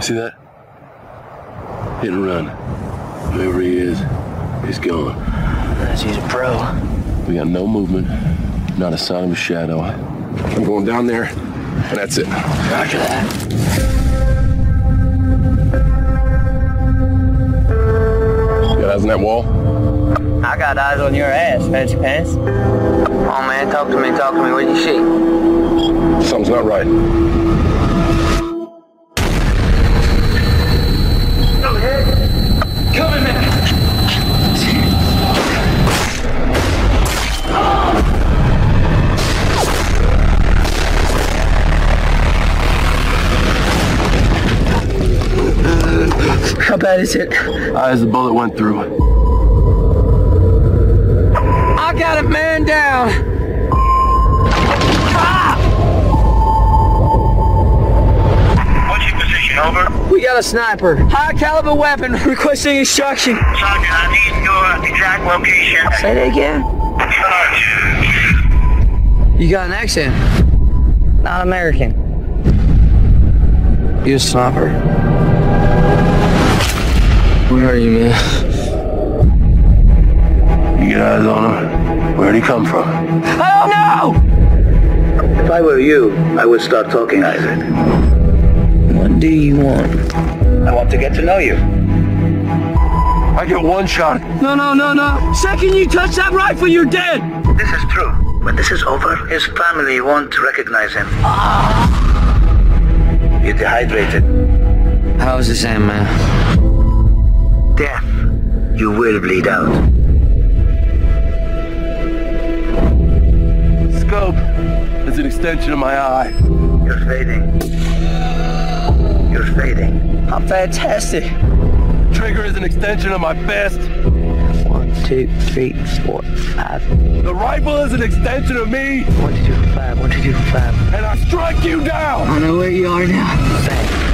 See that? Hit and run. Whoever he is, he's gone. She's a pro. We got no movement, not a sign of a shadow. I'm going down there, and that's it. Roger that. You got eyes on that wall? I got eyes on your ass, fancy pants. Come on, man, talk to me, talk to me. What do you see? Something's not right. How bad is it? Uh, as the bullet went through. I got a man down. What's your position? Over. We got a sniper. High caliber weapon requesting instruction. Sergeant, I need your exact location. Say that again. Sarge. You got an accent. Not American. You a sniper? Where are you, man? You get eyes on him. Where'd he come from? I don't know! If I were you, I would start talking, Isaac. What do you want? I want to get to know you. I get one shot. No, no, no, no. Second you touch that rifle, you're dead! This is true. When this is over, his family won't recognize him. Ah. You're dehydrated. How's this end, man? Death. You will bleed out. Scope is an extension of my eye. You're fading. You're fading. I'm fantastic. Trigger is an extension of my fist. One, two, three, four, five. The rifle is an extension of me, One, two, five. One, two, five. and I strike you down. I know where you are now. Bang.